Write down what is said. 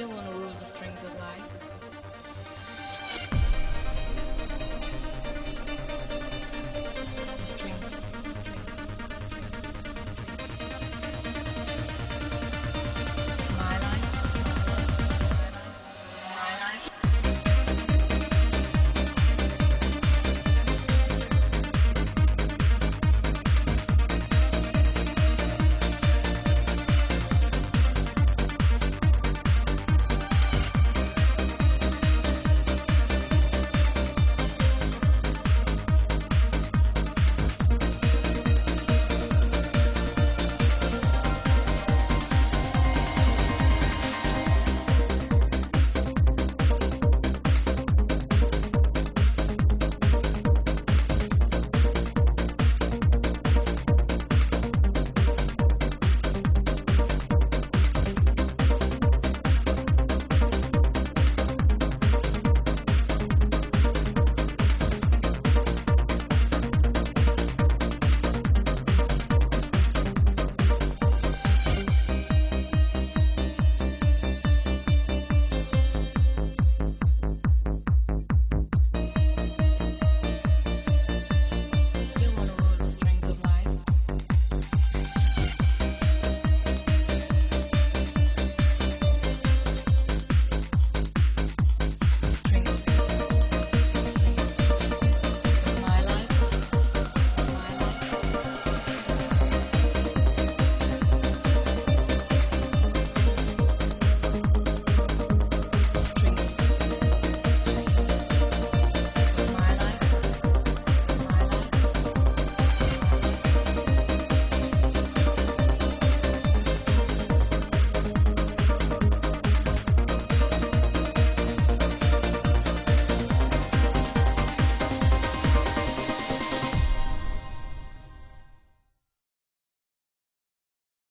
You wanna rule the strings of life.